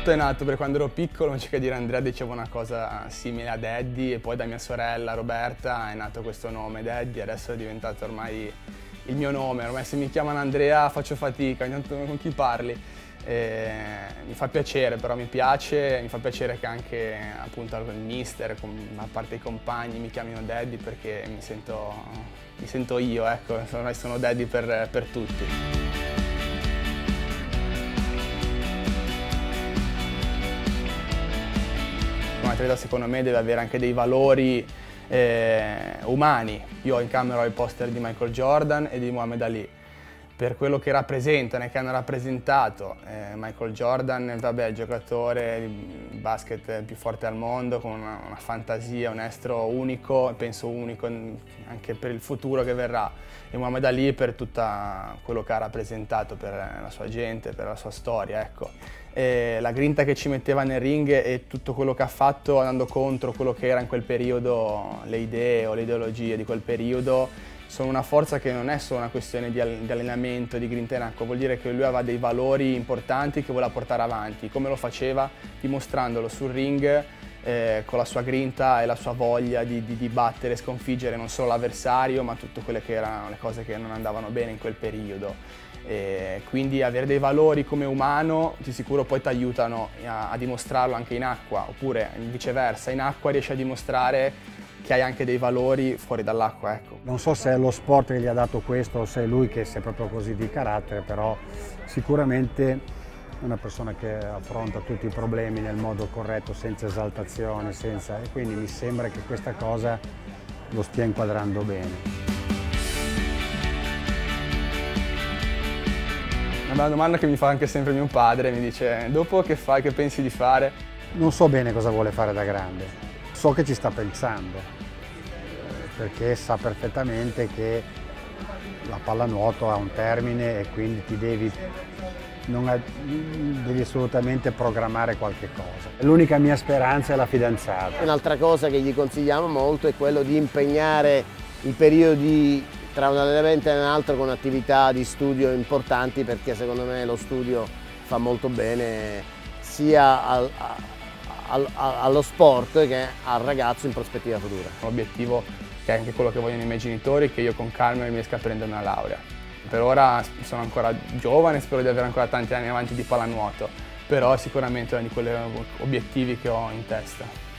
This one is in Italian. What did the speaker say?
Tutto è nato perché quando ero piccolo, che dire Andrea, dicevo una cosa simile a Daddy e poi da mia sorella Roberta è nato questo nome Daddy, adesso è diventato ormai il mio nome, ormai se mi chiamano Andrea faccio fatica, ogni tanto con chi parli. E mi fa piacere, però mi piace, mi fa piacere che anche appunto il mister, a parte i compagni, mi chiamino Daddy perché mi sento, mi sento io, ecco, ormai sono Daddy per, per tutti. Un atleta secondo me deve avere anche dei valori eh, umani. Io ho in camera il poster di Michael Jordan e di Muhammad Ali per quello che rappresentano e che hanno rappresentato. Eh, Michael Jordan, vabbè, giocatore di basket più forte al mondo, con una, una, fantasia, un estro unico, penso unico anche per il futuro che verrà. E Muhammad Ali per tutto quello che ha rappresentato per la sua gente, per la sua storia. Ecco. La grinta che ci metteva nel ring e tutto quello che ha fatto andando contro quello che era in quel periodo, le idee o le ideologie di quel periodo, sono una forza che non è solo una questione di, allenamento, di grinta in acqua, vuol dire che lui aveva dei valori importanti che voleva portare avanti, come lo faceva dimostrandolo sul ring eh, con la sua grinta e la sua voglia di, di, di battere e sconfiggere non solo l'avversario ma tutte quelle che erano le cose che non andavano bene in quel periodo. E quindi avere dei valori come umano di sicuro poi ti aiutano a, a dimostrarlo anche in acqua oppure viceversa in acqua riesci a dimostrare che hai anche dei valori fuori dall'acqua. Ecco. Non so se è lo sport che gli ha dato questo o se è lui che è proprio così di carattere, però sicuramente una persona che affronta tutti i problemi nel modo corretto, senza esaltazione, senza... e quindi mi sembra che questa cosa lo stia inquadrando bene. Una domanda che mi fa anche sempre mio padre, mi dice dopo che fai, che pensi di fare? Non so bene cosa vuole fare da grande, so che ci sta pensando, perché sa perfettamente che la pallanuoto ha un termine e quindi ti devi, non, devi assolutamente programmare qualche cosa. L'unica mia speranza è la fidanzata. Un'altra cosa che gli consigliamo molto è quello di impegnare i periodi tra un allenamento e un altro con attività di studio importanti perché secondo me lo studio fa molto bene sia al, allo sport che al ragazzo in prospettiva futura. L'obiettivo che è anche quello che vogliono i miei genitori, che io con calma riesca a prendere una laurea. Per ora sono ancora giovane, spero di avere ancora tanti anni avanti di pallanuoto, però sicuramente è uno di quegli obiettivi che ho in testa.